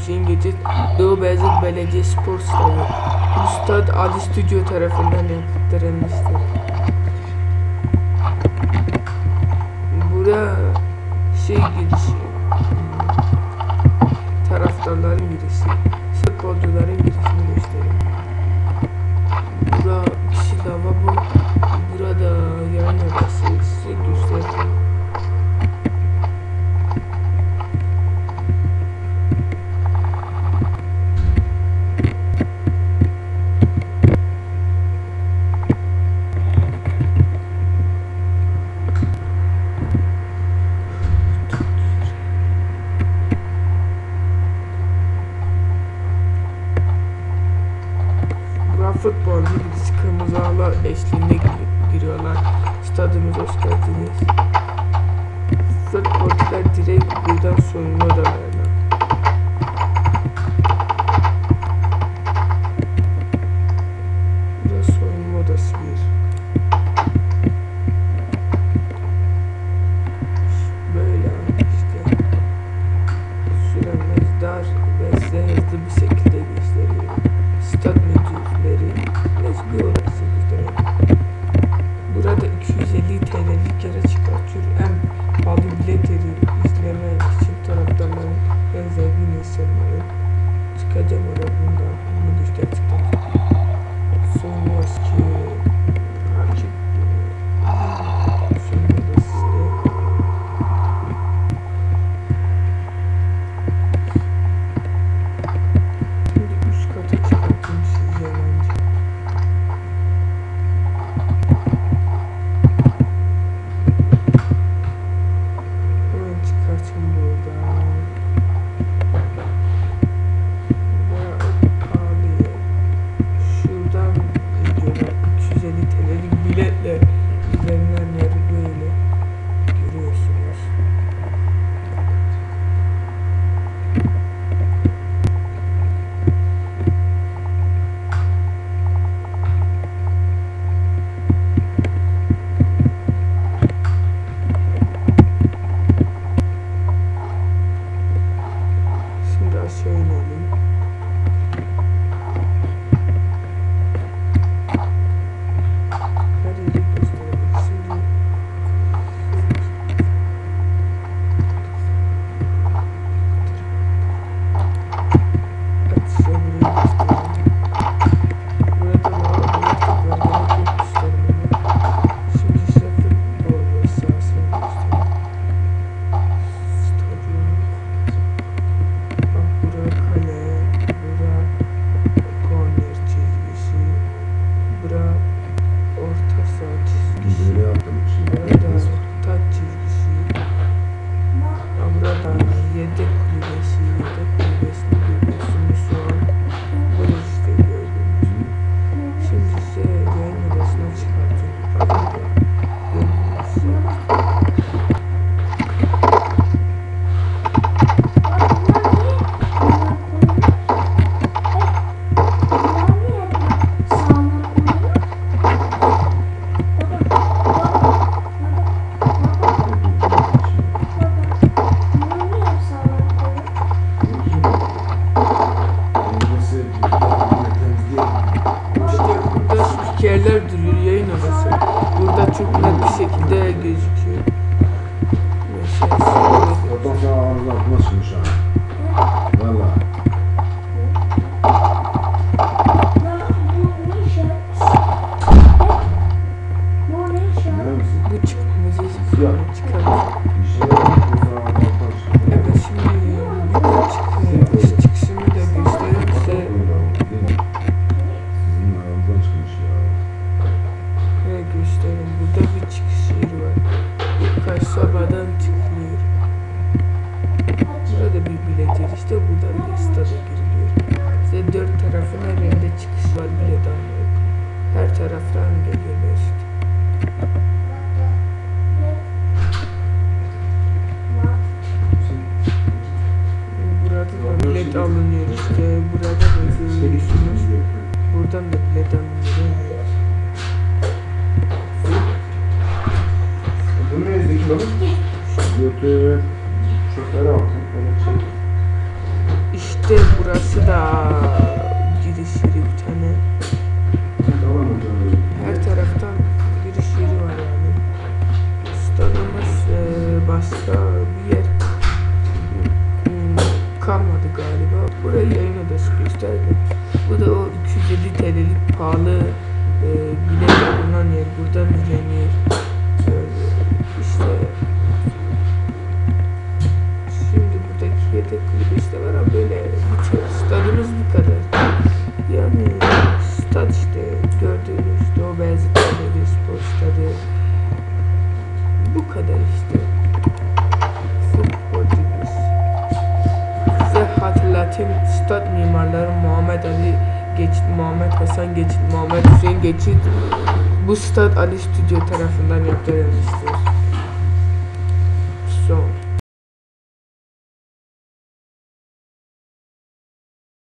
Hüseyin Gece Doğu Beyazıt Belediye Spor Stadı. Bu stad Ali Stüdyo tarafından yaptırılmıştır. Bura şey girişi. Taraftarların girişi. Futbolcuların girişini Bura futbolcu birisi kırmızı ağlar eşliğinde gir- giriyorlar. Stadımız hoş geldiniz. Futbolcular direkt buradan soyunma 150 TL bir kere çıkartıyor. Hem pahalı bilet ediyor. İçin taraftarların en zengin insanları. Çıkacağım oraya bundan. Bunu düşler çıkacağım. Son maske. pelo şekilde gözüküyor. Fotoğraflarımızdan nasıl inşallah? Bir bilet yeri işte buradan da stada giriliyor. Size dört tarafın her yerinde çıkış var bilet almak. Her taraftan geliyorlar işte. Burada da bilet alınıyor işte. Burada da görüyorsunuz. Buradan da bilet alınıyor. Bu ne ezdeki balık? Götür. Şoförü altın. Burası da giriş yeri bir tane. Her taraftan giriş yeri var yani. Stadımız e, başka bir yer hmm, kalmadı galiba. Burayı yayın odası gösterdim. Bu da o 250 TL'lik pahalı e, bilet bulunan yer. Buradan izleniyor. bu kadar işte. Futbolcumuz. Size hatırlatayım. Stad mimarları Muhammed Ali Geçit, Muhammed Hasan Geçit, Muhammed Hüseyin Geçit bu Stad Ali Stüdyo tarafından yaptırılmıştır. Son.